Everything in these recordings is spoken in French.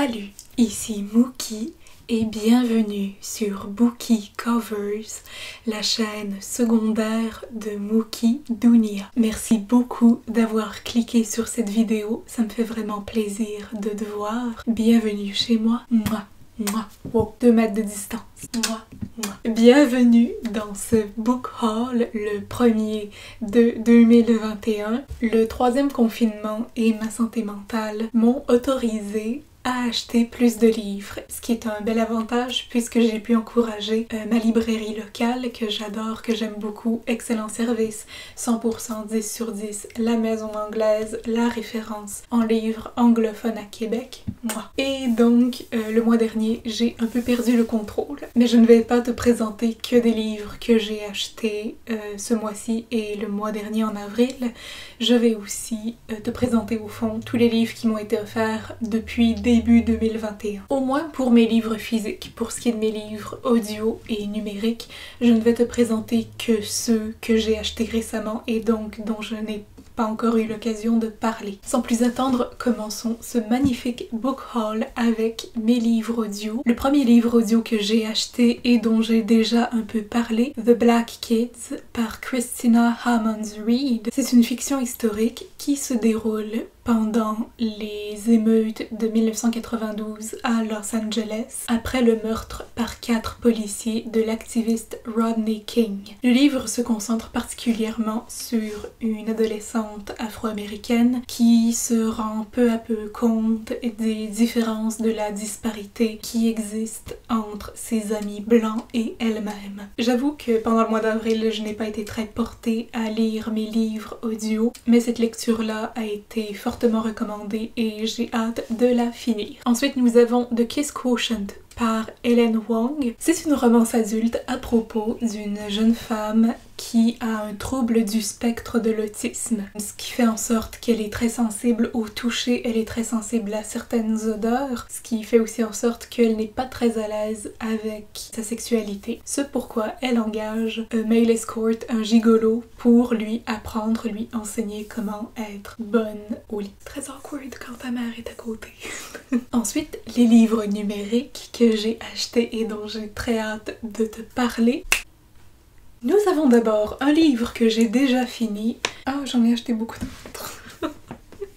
Salut, ici Mookie et bienvenue sur Bookie Covers, la chaîne secondaire de Mookie Dunia. Merci beaucoup d'avoir cliqué sur cette vidéo, ça me fait vraiment plaisir de te voir. Bienvenue chez moi. Moi, moi, wow, deux mètres de distance. Moi, moi. Bienvenue dans ce book haul, le premier de 2021. Le troisième confinement et ma santé mentale m'ont autorisé à acheter plus de livres, ce qui est un bel avantage puisque j'ai pu encourager euh, ma librairie locale que j'adore, que j'aime beaucoup, excellent service, 100% 10 sur 10, la maison anglaise, la référence en livres anglophones à Québec, moi. Et donc, euh, le mois dernier, j'ai un peu perdu le contrôle, mais je ne vais pas te présenter que des livres que j'ai achetés euh, ce mois-ci et le mois dernier en avril. Je vais aussi te présenter au fond tous les livres qui m'ont été offerts depuis des début 2021. Au moins pour mes livres physiques. Pour ce qui est de mes livres audio et numériques, je ne vais te présenter que ceux que j'ai achetés récemment et donc dont je n'ai pas encore eu l'occasion de parler. Sans plus attendre, commençons ce magnifique book haul avec mes livres audio. Le premier livre audio que j'ai acheté et dont j'ai déjà un peu parlé, The Black Kids par Christina Hammonds Reed. C'est une fiction historique qui se déroule pendant les émeutes de 1992 à Los Angeles, après le meurtre par quatre policiers de l'activiste Rodney King. Le livre se concentre particulièrement sur une adolescente afro-américaine qui se rend peu à peu compte des différences de la disparité qui existe entre ses amis blancs et elle-même. J'avoue que pendant le mois d'avril, je n'ai pas été très portée à lire mes livres audio, mais cette lecture-là a été fortement recommandée et j'ai hâte de la finir. Ensuite, nous avons The Kiss Quotient par Helen Wong. C'est une romance adulte à propos d'une jeune femme qui a un trouble du spectre de l'autisme, ce qui fait en sorte qu'elle est très sensible au toucher, elle est très sensible à certaines odeurs, ce qui fait aussi en sorte qu'elle n'est pas très à l'aise avec sa sexualité. Ce pourquoi elle engage un male escort, un gigolo, pour lui apprendre, lui enseigner comment être bonne au lit. Très awkward quand ta mère est à côté. Ensuite, les livres numériques que j'ai achetés et dont j'ai très hâte de te parler. Nous avons d'abord un livre que j'ai déjà fini. Ah, j'en ai acheté beaucoup d'autres.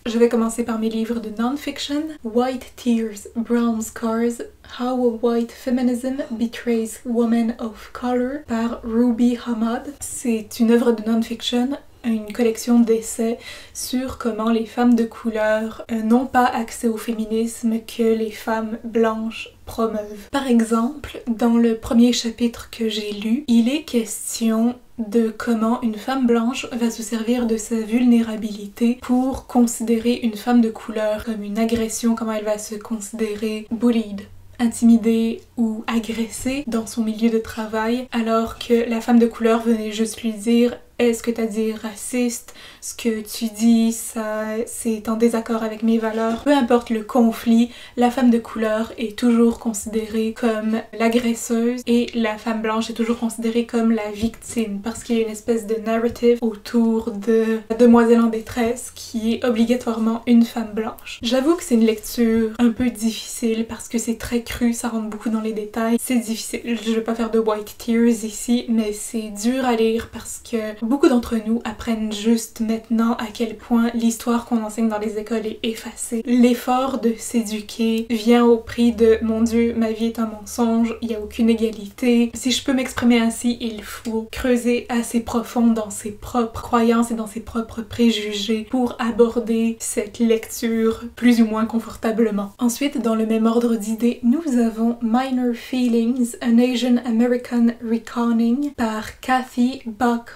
Je vais commencer par mes livres de non-fiction. White Tears, Brown Scars, How a White Feminism Betrays Women of Color par Ruby Hamad. C'est une œuvre de non-fiction une collection d'essais sur comment les femmes de couleur euh, n'ont pas accès au féminisme que les femmes blanches promeuvent. Par exemple, dans le premier chapitre que j'ai lu, il est question de comment une femme blanche va se servir de sa vulnérabilité pour considérer une femme de couleur comme une agression, comment elle va se considérer bullied intimidée ou agressée dans son milieu de travail alors que la femme de couleur venait juste lui dire est-ce que tu as dit raciste, ce que tu dis, ça, c'est en désaccord avec mes valeurs. Peu importe le conflit, la femme de couleur est toujours considérée comme l'agresseuse et la femme blanche est toujours considérée comme la victime parce qu'il y a une espèce de narrative autour de la demoiselle en détresse qui est obligatoirement une femme blanche. J'avoue que c'est une lecture un peu difficile parce que c'est très cru, ça rentre beaucoup dans les détails. C'est difficile, je vais pas faire de white tears ici, mais c'est dur à lire parce que Beaucoup d'entre nous apprennent juste maintenant à quel point l'histoire qu'on enseigne dans les écoles est effacée. L'effort de s'éduquer vient au prix de mon dieu, ma vie est un mensonge, il n'y a aucune égalité. Si je peux m'exprimer ainsi, il faut creuser assez profond dans ses propres croyances et dans ses propres préjugés pour aborder cette lecture plus ou moins confortablement. Ensuite, dans le même ordre d'idées, nous avons Minor Feelings, an Asian American Reconning par Kathy Buck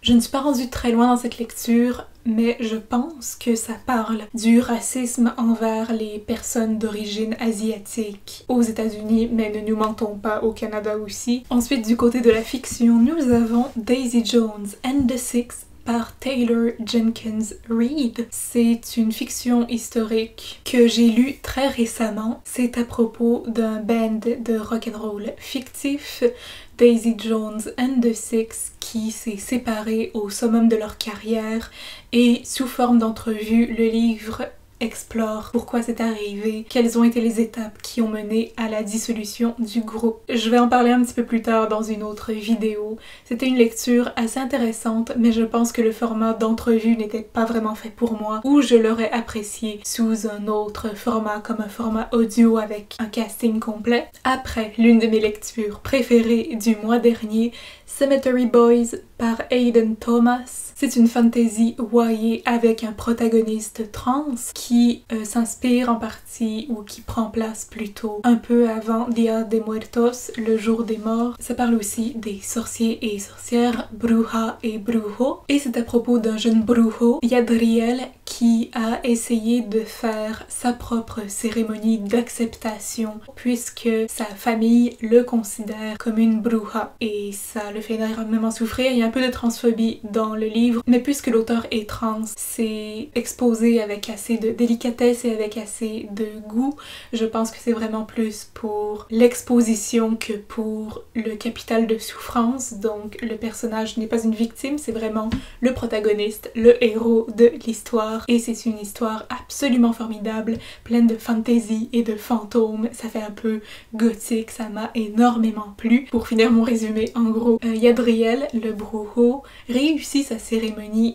Je ne suis pas rendue très loin dans cette lecture, mais je pense que ça parle du racisme envers les personnes d'origine asiatique aux États-Unis, mais ne nous mentons pas au Canada aussi. Ensuite, du côté de la fiction, nous avons Daisy Jones and the Six par Taylor Jenkins Reid. C'est une fiction historique que j'ai lue très récemment. C'est à propos d'un band de rock'n'roll fictif Daisy Jones and the Six qui s'est séparé au summum de leur carrière et sous forme d'entrevue, le livre explore pourquoi c'est arrivé, quelles ont été les étapes qui ont mené à la dissolution du groupe. Je vais en parler un petit peu plus tard dans une autre vidéo. C'était une lecture assez intéressante, mais je pense que le format d'entrevue n'était pas vraiment fait pour moi, ou je l'aurais apprécié sous un autre format comme un format audio avec un casting complet. Après, l'une de mes lectures préférées du mois dernier, Cemetery Boys par Aiden Thomas. C'est une fantasy YA avec un protagoniste trans qui euh, s'inspire en partie ou qui prend place plutôt un peu avant Dia de Muertos, le jour des morts. Ça parle aussi des sorciers et sorcières, bruja et brujo. Et c'est à propos d'un jeune brujo, Yadriel, qui a essayé de faire sa propre cérémonie d'acceptation puisque sa famille le considère comme une bruja et ça le fait énormément souffrir. Il y a un peu de transphobie dans le livre, mais puisque l'auteur est trans, c'est exposé avec assez de délicatesse et avec assez de goût. Je pense que c'est vraiment plus pour l'exposition que pour le capital de souffrance. Donc le personnage n'est pas une victime, c'est vraiment le protagoniste, le héros de l'histoire. Et c'est une histoire absolument formidable, pleine de fantaisie et de fantômes. Ça fait un peu gothique, ça m'a énormément plu. Pour finir mon résumé, en gros, euh, Yadriel, le brouhaha, réussit sa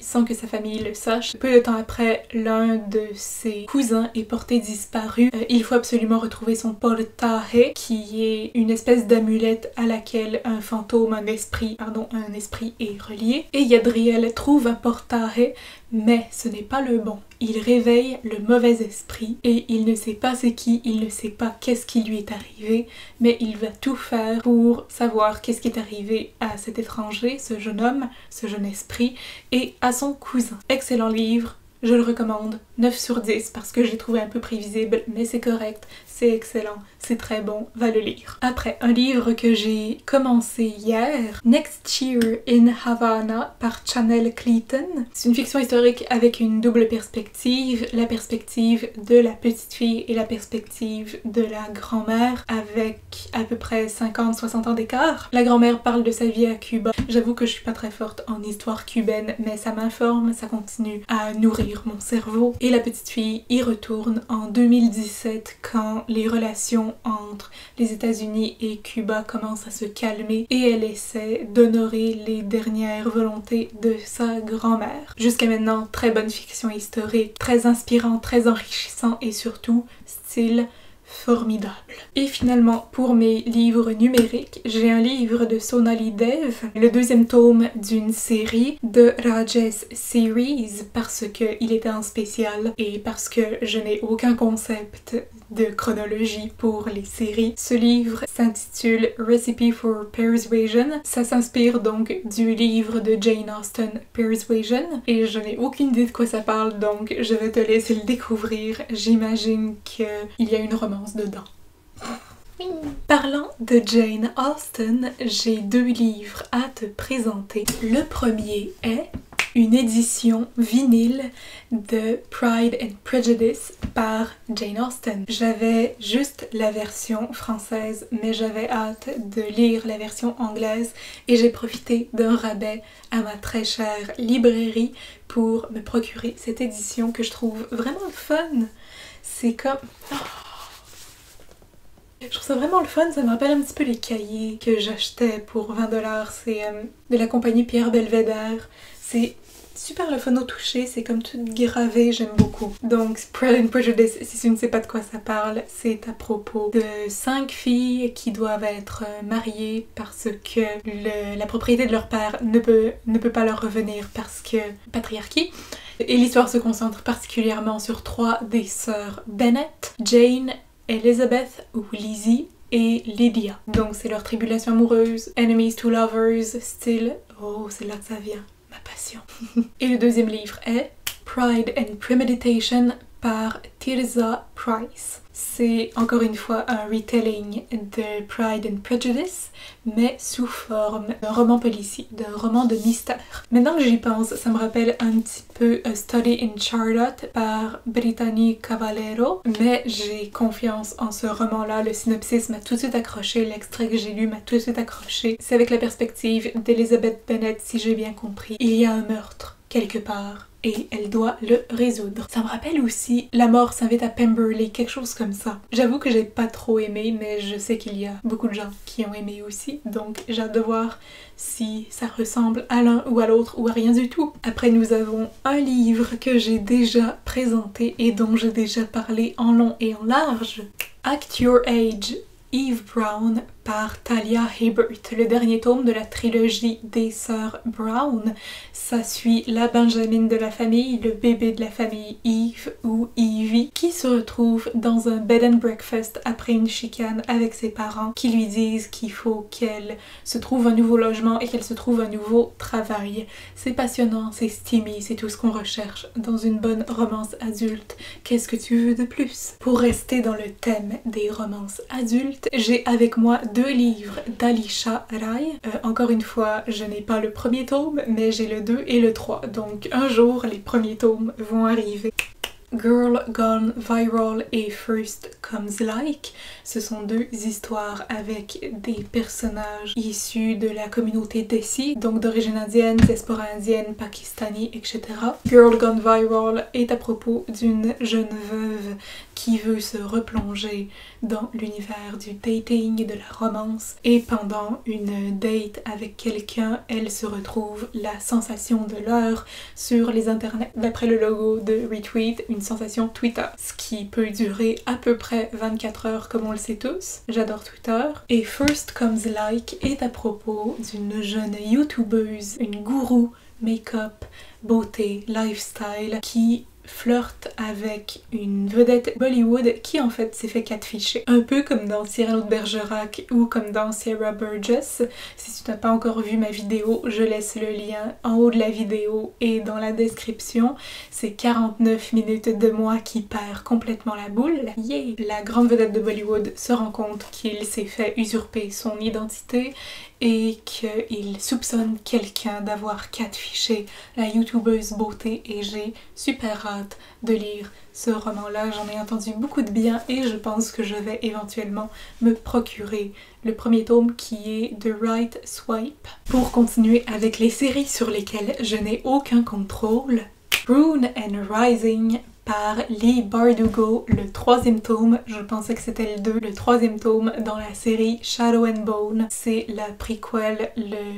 sans que sa famille le sache. Peu de temps après, l'un de ses cousins est porté disparu. Euh, il faut absolument retrouver son portaje, qui est une espèce d'amulette à laquelle un fantôme, un esprit, pardon, un esprit est relié. Et Yadriel trouve un portaje mais ce n'est pas le bon. Il réveille le mauvais esprit et il ne sait pas c'est qui, il ne sait pas qu'est-ce qui lui est arrivé, mais il va tout faire pour savoir qu'est-ce qui est arrivé à cet étranger, ce jeune homme, ce jeune esprit, et à son cousin. Excellent livre, je le recommande 9 sur 10 parce que j'ai trouvé un peu prévisible, mais c'est correct, c'est excellent, c'est très bon, va le lire. Après, un livre que j'ai commencé hier, Next Year in Havana par Chanel Clayton. C'est une fiction historique avec une double perspective, la perspective de la petite fille et la perspective de la grand-mère avec à peu près 50-60 ans d'écart. La grand-mère parle de sa vie à Cuba. J'avoue que je suis pas très forte en histoire cubaine, mais ça m'informe, ça continue à nourrir mon cerveau. Et la petite fille y retourne en 2017 quand les relations entre les États-Unis et Cuba commencent à se calmer et elle essaie d'honorer les dernières volontés de sa grand-mère. Jusqu'à maintenant, très bonne fiction historique, très inspirant, très enrichissant et surtout style formidable. Et finalement, pour mes livres numériques, j'ai un livre de Sonali Dev, le deuxième tome d'une série de Rajesh Series parce qu'il était en spécial et parce que je n'ai aucun concept de chronologie pour les séries. Ce livre s'intitule Recipe for Persuasion. Ça s'inspire donc du livre de Jane Austen Persuasion et je n'ai aucune idée de quoi ça parle donc je vais te laisser le découvrir. J'imagine qu'il y a une romance dedans. Parlant de Jane Austen, j'ai deux livres à te présenter. Le premier est une édition vinyle de Pride and Prejudice par Jane Austen. J'avais juste la version française, mais j'avais hâte de lire la version anglaise et j'ai profité d'un rabais à ma très chère librairie pour me procurer cette édition que je trouve vraiment fun. C'est comme... Oh, je trouve ça vraiment le fun, ça me rappelle un petit peu les cahiers que j'achetais pour 20$. C'est euh, de la compagnie Pierre Belvedere. C'est super le fun au toucher, c'est comme tout gravé, j'aime beaucoup. Donc Pride and Prejudice, si tu ne sais pas de quoi ça parle, c'est à propos de cinq filles qui doivent être euh, mariées parce que la propriété de leur père ne peut, ne peut pas leur revenir parce que patriarchie. Et l'histoire se concentre particulièrement sur trois des sœurs Bennett, Jane Elizabeth ou Lizzie et Lydia. Donc c'est leur tribulation amoureuse, enemies to lovers, still. Oh, c'est là que ça vient, ma passion. et le deuxième livre est Pride and Premeditation par Tirza Price. C'est encore une fois un retelling de Pride and Prejudice, mais sous forme d'un roman policier, d'un roman de mystère. Maintenant que j'y pense, ça me rappelle un petit peu A Study in Charlotte par Brittany Cavallero, mais j'ai confiance en ce roman-là. Le synopsis m'a tout de suite accroché, l'extrait que j'ai lu m'a tout de suite accroché. C'est avec la perspective d'Elizabeth Bennet, si j'ai bien compris. Il y a un meurtre quelque part et elle doit le résoudre. Ça me rappelle aussi La mort s'invite à Pemberley, quelque chose comme ça. J'avoue que j'ai pas trop aimé, mais je sais qu'il y a beaucoup de gens qui ont aimé aussi, donc j'ai hâte de voir si ça ressemble à l'un ou à l'autre ou à rien du tout. Après nous avons un livre que j'ai déjà présenté et dont j'ai déjà parlé en long et en large. Act Your Age Eve Brown par Talia Hibbert, le dernier tome de la trilogie des sœurs Brown. Ça suit la Benjamin de la famille, le bébé de la famille Eve ou Evie, qui se retrouve dans un bed and breakfast après une chicane avec ses parents qui lui disent qu'il faut qu'elle se trouve un nouveau logement et qu'elle se trouve un nouveau travail. C'est passionnant, c'est steamy, c'est tout ce qu'on recherche dans une bonne romance adulte. Qu'est-ce que tu veux de plus? Pour rester dans le thème des romances adultes, j'ai avec moi deux livres d'Alisha Rai. Euh, encore une fois, je n'ai pas le premier tome, mais j'ai le 2 et le 3. Donc un jour, les premiers tomes vont arriver. Girl Gone Viral et First Comes Like. Ce sont deux histoires avec des personnages issus de la communauté Desi, donc d'origine indienne, diaspora indienne, pakistani, etc. Girl Gone Viral est à propos d'une jeune veuve qui veut se replonger dans l'univers du dating et de la romance et pendant une date avec quelqu'un, elle se retrouve la sensation de l'heure sur les internets. D'après le logo de Retweet, une sensation Twitter, ce qui peut durer à peu près 24 heures comme on le sait tous. J'adore Twitter. Et First Comes Like est à propos d'une jeune youtubeuse, une gourou make-up, beauté, lifestyle qui flirte avec une vedette Bollywood qui en fait s'est fait catfisher. Un peu comme dans Cyrano de Bergerac ou comme dans Sarah Burgess. Si tu n'as pas encore vu ma vidéo, je laisse le lien en haut de la vidéo et dans la description. C'est 49 minutes de moi qui perd complètement la boule. Yeah! La grande vedette de Bollywood se rend compte qu'il s'est fait usurper son identité et qu'il soupçonne quelqu'un d'avoir catfiché la youtubeuse beauté et j'ai super hâte de lire ce roman-là. J'en ai entendu beaucoup de bien et je pense que je vais éventuellement me procurer le premier tome qui est The Right Swipe. Pour continuer avec les séries sur lesquelles je n'ai aucun contrôle, Brune and Rising par Lee Bardugo, le troisième tome, je pensais que c'était le 2, le troisième tome dans la série Shadow and Bone. C'est la prequel,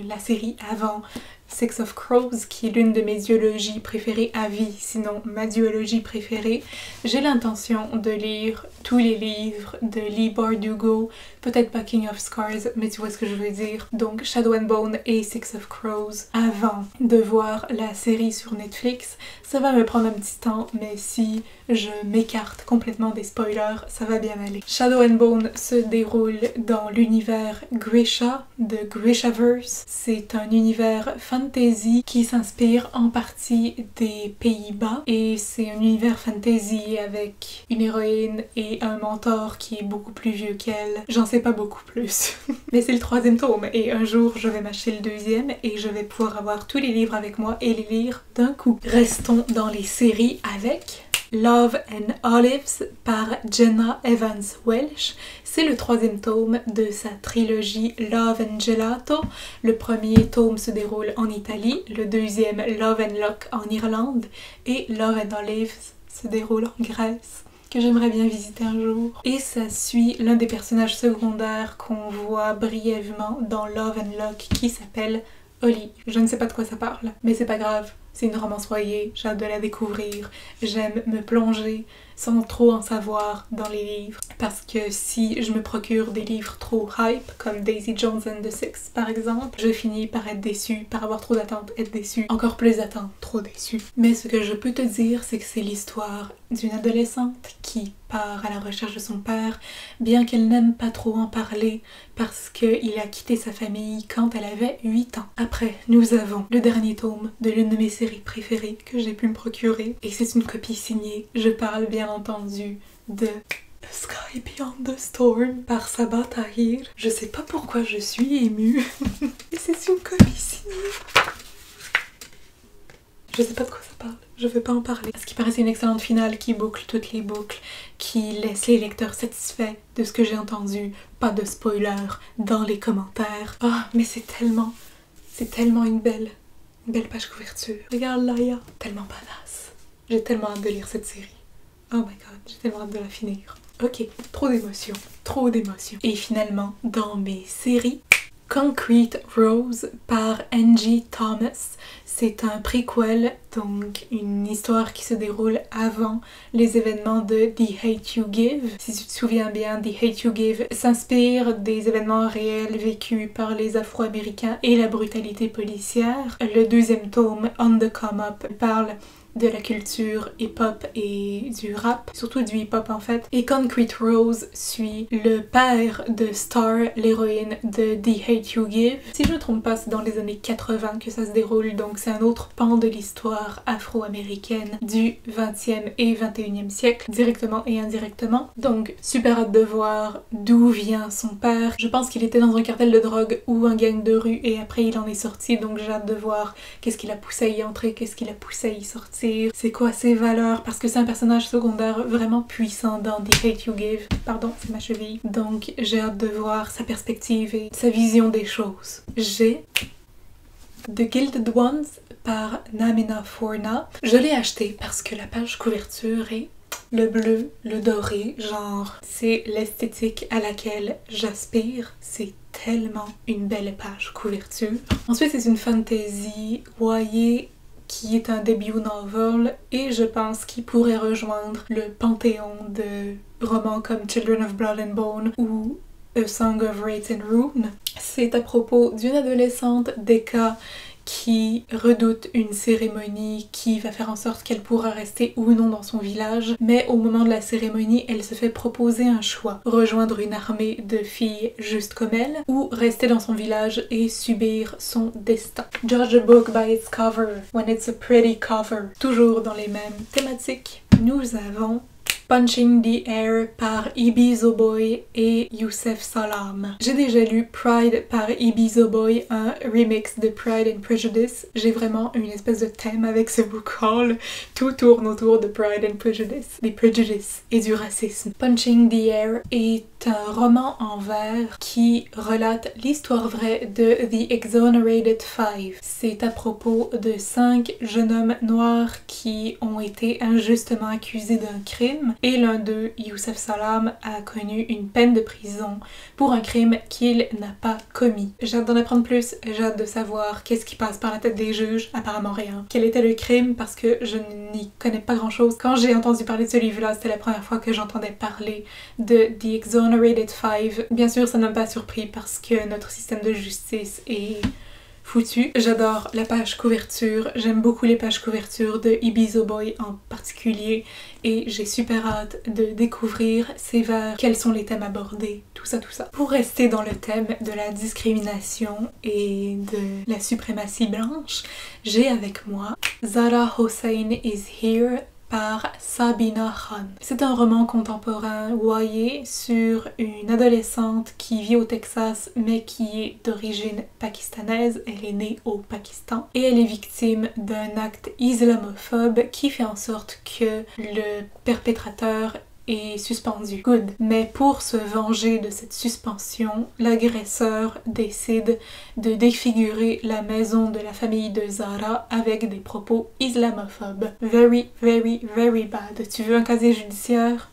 la série avant Six of Crows, qui est l'une de mes duologies préférées à vie, sinon ma duologie préférée. J'ai l'intention de lire tous les livres de Lee Bardugo, peut-être pas King of Scars, mais tu vois ce que je veux dire. Donc Shadow and Bone et Six of Crows avant de voir la série sur Netflix. Ça va me prendre un petit temps, mais si je m'écarte complètement des spoilers, ça va bien aller. Shadow and Bone se déroule dans l'univers Grisha de Grishaverse. C'est un univers fantasy qui s'inspire en partie des Pays-Bas et c'est un univers fantasy avec une héroïne et un mentor qui est beaucoup plus vieux qu'elle. J'en sais pas beaucoup plus. Mais c'est le troisième tome et un jour je vais m'acheter le deuxième et je vais pouvoir avoir tous les livres avec moi et les lire d'un coup. Restons dans les séries avec Love and Olives par Jenna Evans Welsh. C'est le troisième tome de sa trilogie Love and Gelato. Le premier tome se déroule en Italie, le deuxième Love and Luck en Irlande et Love and Olives se déroule en Grèce j'aimerais bien visiter un jour. Et ça suit l'un des personnages secondaires qu'on voit brièvement dans Love and Luck qui s'appelle Olive. Je ne sais pas de quoi ça parle, mais c'est pas grave. C'est une romance foyer, j'ai hâte de la découvrir. J'aime me plonger sans trop en savoir dans les livres. Parce que si je me procure des livres trop hype, comme Daisy Jones and the Six par exemple, je finis par être déçue, par avoir trop d'attentes, être déçue, encore plus d'attentes, trop déçue. Mais ce que je peux te dire, c'est que c'est l'histoire d'une adolescente qui part à la recherche de son père, bien qu'elle n'aime pas trop en parler parce qu'il a quitté sa famille quand elle avait 8 ans. Après, nous avons le dernier tome de l'une de mes séries préférées que j'ai pu me procurer et c'est une copie signée. Je parle bien entendu de The Sky Beyond the Storm par Sabah Tahir. Je sais pas pourquoi je suis émue. Et c'est une copie. Je sais pas de quoi ça parle, je veux pas en parler. Ce qui paraissait une excellente finale qui boucle toutes les boucles, qui laisse les lecteurs satisfaits de ce que j'ai entendu. Pas de spoiler dans les commentaires. Ah, mais c'est tellement, c'est tellement une belle Belle page couverture. Regarde Laia. Tellement badass. J'ai tellement hâte de lire cette série. Oh my god, j'ai tellement hâte de la finir. Ok, trop d'émotions, trop d'émotions. Et finalement, dans mes séries, Concrete Rose par Angie Thomas. C'est un prequel, donc une histoire qui se déroule avant les événements de The Hate You Give. Si tu te souviens bien, The Hate You Give s'inspire des événements réels vécus par les Afro-Américains et la brutalité policière. Le deuxième tome, On the Come Up, parle de la culture hip-hop et du rap, surtout du hip-hop en fait. Et Concrete Rose suit le père de Star, l'héroïne de The Hate You Give. Si je ne me trompe pas, c'est dans les années 80 que ça se déroule, donc c'est un autre pan de l'histoire afro-américaine du 20e et 21e siècle, directement et indirectement. Donc super hâte de voir d'où vient son père. Je pense qu'il était dans un cartel de drogue ou un gang de rue et après il en est sorti, donc j'ai hâte de voir qu'est-ce qu'il a poussé à y entrer, qu'est-ce qu'il a poussé à y sortir c'est quoi ses valeurs, parce que c'est un personnage secondaire vraiment puissant dans The Hate You Give. Pardon, c'est ma cheville. Donc j'ai hâte de voir sa perspective et sa vision des choses. J'ai The Gilded Ones par Namina Forna. Je l'ai acheté parce que la page couverture est le bleu, le doré, genre c'est l'esthétique à laquelle j'aspire. C'est tellement une belle page couverture. Ensuite c'est une fantasy voyez qui est un début novel et je pense qu'il pourrait rejoindre le panthéon de romans comme Children of Blood and Bone ou A Song of Wraith and Rune. C'est à propos d'une adolescente, Deka, qui redoute une cérémonie qui va faire en sorte qu'elle pourra rester ou non dans son village, mais au moment de la cérémonie, elle se fait proposer un choix, rejoindre une armée de filles juste comme elle, ou rester dans son village et subir son destin. Judge a book by its cover, when it's a pretty cover. Toujours dans les mêmes thématiques, nous avons Punching the Air par Ibizo Boy et Youssef Salam. J'ai déjà lu Pride par Ibizo Boy, un remix de Pride and Prejudice. J'ai vraiment une espèce de thème avec ce book haul. Tout tourne autour de Pride and Prejudice, des prejudices et du racisme. Punching the Air est un roman en vers qui relate l'histoire vraie de The Exonerated Five. C'est à propos de cinq jeunes hommes noirs qui ont été injustement accusés d'un crime et l'un d'eux, Youssef Salam, a connu une peine de prison pour un crime qu'il n'a pas commis. J'ai hâte d'en apprendre plus, j'ai hâte de savoir qu'est-ce qui passe par la tête des juges, apparemment rien. Quel était le crime? Parce que je n'y connais pas grand chose. Quand j'ai entendu parler de ce livre-là, c'était la première fois que j'entendais parler de The Exonerated Five. Bien sûr, ça ne m'a pas surpris parce que notre système de justice est foutu. J'adore la page couverture, j'aime beaucoup les pages couverture de Ibizo Boy en particulier et j'ai super hâte de découvrir ces vers, quels sont les thèmes abordés, tout ça, tout ça. Pour rester dans le thème de la discrimination et de la suprématie blanche, j'ai avec moi Zara Hossein is Here Sabina Khan. C'est un roman contemporain voyé sur une adolescente qui vit au Texas mais qui est d'origine pakistanaise. Elle est née au Pakistan et elle est victime d'un acte islamophobe qui fait en sorte que le perpétrateur suspendu. Good. Mais pour se venger de cette suspension, l'agresseur décide de défigurer la maison de la famille de Zara avec des propos islamophobes. Very, very, very bad. Tu veux un casier judiciaire?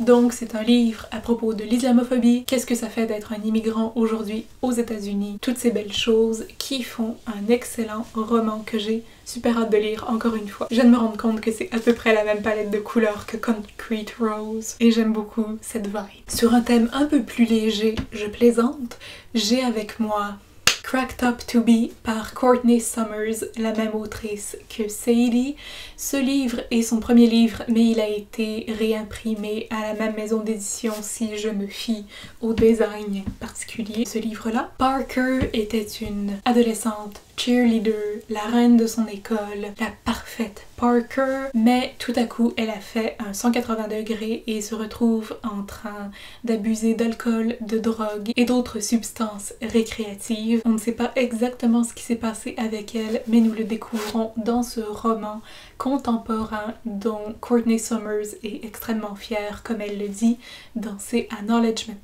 Donc c'est un livre à propos de l'islamophobie, qu'est-ce que ça fait d'être un immigrant aujourd'hui aux États-Unis, toutes ces belles choses qui font un excellent roman que j'ai super hâte de lire encore une fois. Je viens de me rendre compte que c'est à peu près la même palette de couleurs que Concrete Rose et j'aime beaucoup cette vibe. Sur un thème un peu plus léger, je plaisante, j'ai avec moi Cracked Up to Be par Courtney Summers, la même autrice que Sadie. Ce livre est son premier livre, mais il a été réimprimé à la même maison d'édition si je me fie au design particulier ce livre-là. Parker était une adolescente cheerleader, la reine de son école, la parfaite Parker, mais tout à coup elle a fait un 180 degrés et se retrouve en train d'abuser d'alcool, de drogue et d'autres substances récréatives. On ne sait pas exactement ce qui s'est passé avec elle, mais nous le découvrons dans ce roman contemporain dont Courtney Summers est extrêmement fière, comme elle le dit dans ses acknowledgements.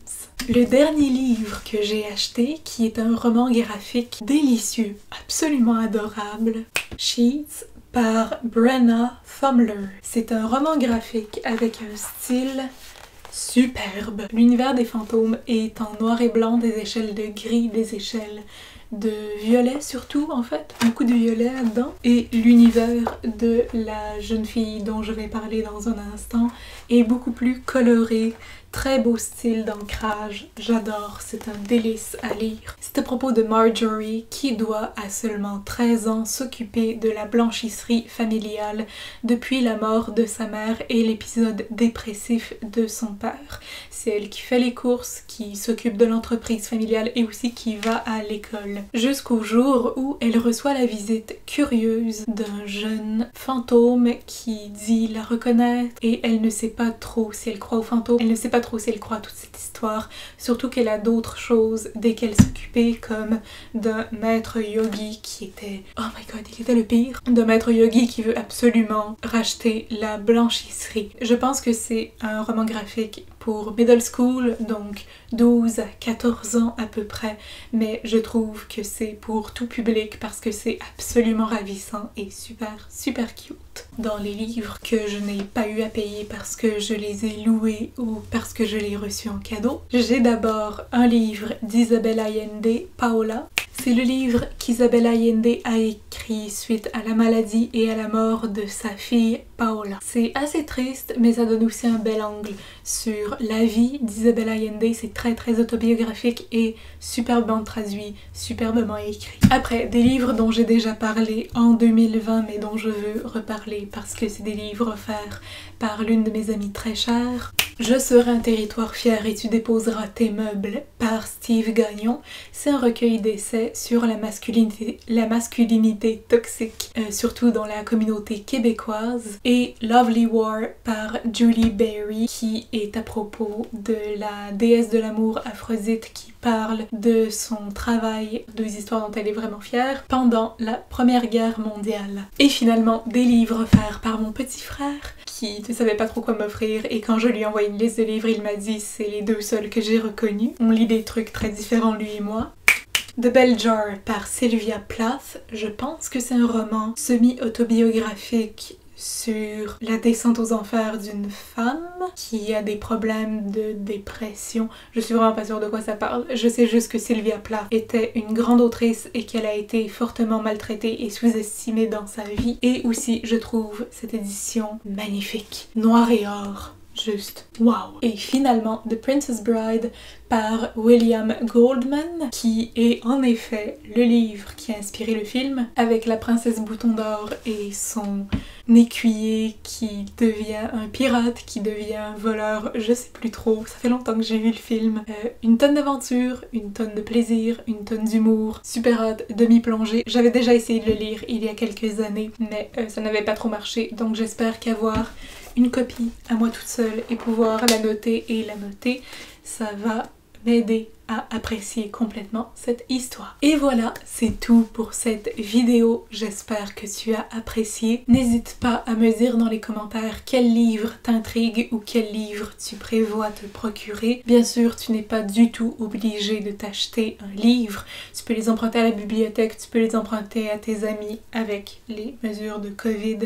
Le dernier livre que j'ai acheté, qui est un roman graphique délicieux, absolument adorable. Sheets par Brenna Thumler. C'est un roman graphique avec un style superbe. L'univers des fantômes est en noir et blanc, des échelles de gris, des échelles de violet surtout en fait, beaucoup de violet là-dedans. Et l'univers de la jeune fille dont je vais parler dans un instant est beaucoup plus coloré, Très beau style d'ancrage, j'adore, c'est un délice à lire. C'est à propos de Marjorie qui doit à seulement 13 ans s'occuper de la blanchisserie familiale depuis la mort de sa mère et l'épisode dépressif de son père. C'est elle qui fait les courses, qui s'occupe de l'entreprise familiale et aussi qui va à l'école. Jusqu'au jour où elle reçoit la visite curieuse d'un jeune fantôme qui dit la reconnaître et elle ne sait pas trop si elle croit au fantôme, elle ne sait pas trop si elle croit toute cette histoire, surtout qu'elle a d'autres choses dès qu'elle s'occupait, comme d'un maître yogi qui était... Oh my god, il était le pire! D'un maître yogi qui veut absolument racheter la blanchisserie. Je pense que c'est un roman graphique pour middle school, donc 12 à 14 ans à peu près, mais je trouve que c'est pour tout public parce que c'est absolument ravissant et super, super cute. Dans les livres que je n'ai pas eu à payer parce que je les ai loués ou parce que je les ai reçus en cadeau, j'ai d'abord un livre d'Isabelle Allende, Paola, c'est le livre qu'Isabelle Allende a écrit suite à la maladie et à la mort de sa fille Paola. C'est assez triste, mais ça donne aussi un bel angle sur la vie d'Isabelle Allende. C'est très très autobiographique et superbement traduit, superbement écrit. Après, des livres dont j'ai déjà parlé en 2020, mais dont je veux reparler parce que c'est des livres offerts par l'une de mes amies très chères. Je serai un territoire fier et tu déposeras tes meubles par Steve Gagnon. C'est un recueil d'essais sur la masculinité, toxique, euh, surtout dans la communauté québécoise. Et Lovely War par Julie Berry, qui est à propos de la déesse de l'amour Aphrodite qui parle de son travail, deux histoires dont elle est vraiment fière, pendant la Première Guerre mondiale. Et finalement, des livres offerts par mon petit frère qui ne savait pas trop quoi m'offrir et quand je lui ai envoyé une liste de livres, il m'a dit c'est les deux seuls que j'ai reconnus. On lit des trucs très différents lui et moi. The Bell Jar par Sylvia Plath. Je pense que c'est un roman semi-autobiographique sur la descente aux enfers d'une femme qui a des problèmes de dépression. Je suis vraiment pas sûre de quoi ça parle. Je sais juste que Sylvia Plath était une grande autrice et qu'elle a été fortement maltraitée et sous-estimée dans sa vie. Et aussi, je trouve cette édition magnifique. Noir et or. Juste wow! Et finalement, The Princess Bride par William Goldman, qui est en effet le livre qui a inspiré le film, avec la princesse Bouton d'Or et son écuyer qui devient un pirate, qui devient un voleur, je sais plus trop, ça fait longtemps que j'ai vu le film. Euh, une tonne d'aventure, une tonne de plaisir, une tonne d'humour, super hot, demi-plongée. J'avais déjà essayé de le lire il y a quelques années, mais euh, ça n'avait pas trop marché, donc j'espère qu'avoir une copie à moi toute seule et pouvoir la noter et la noter, ça va m'aider apprécier complètement cette histoire. Et voilà, c'est tout pour cette vidéo. J'espère que tu as apprécié. N'hésite pas à me dire dans les commentaires quel livre t'intrigue ou quel livre tu prévois te procurer. Bien sûr, tu n'es pas du tout obligé de t'acheter un livre. Tu peux les emprunter à la bibliothèque, tu peux les emprunter à tes amis avec les mesures de Covid.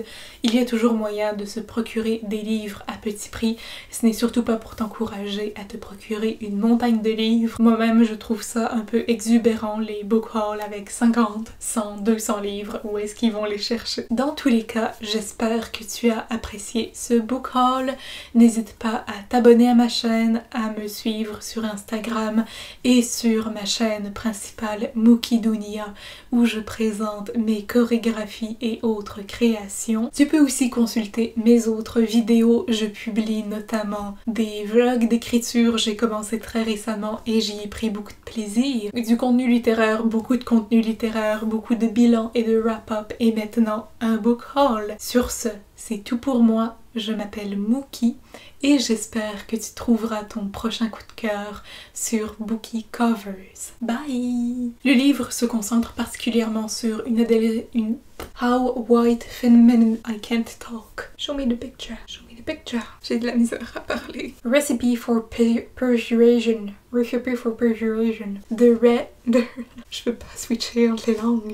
Il y a toujours moyen de se procurer des livres à petit prix. Ce n'est surtout pas pour t'encourager à te procurer une montagne de livres même je trouve ça un peu exubérant, les book hauls avec 50, 100, 200 livres, où est-ce qu'ils vont les chercher? Dans tous les cas, j'espère que tu as apprécié ce book haul. N'hésite pas à t'abonner à ma chaîne, à me suivre sur Instagram et sur ma chaîne principale Mookie Dunia, où je présente mes chorégraphies et autres créations. Tu peux aussi consulter mes autres vidéos, je publie notamment des vlogs d'écriture, j'ai commencé très récemment et j'y pris beaucoup de plaisir. Du contenu littéraire, beaucoup de contenu littéraire, beaucoup de bilans et de wrap-up et maintenant un book haul. Sur ce, c'est tout pour moi. Je m'appelle Mookie et j'espère que tu trouveras ton prochain coup de cœur sur Bookie Covers. Bye! Le livre se concentre particulièrement sur une, une How White Feminine I Can't Talk. Show me the picture. Picture. J'ai de la misère à parler. Recipe for persuasion. Recipe for persuasion. The red. Je veux pas switcher entre les langues.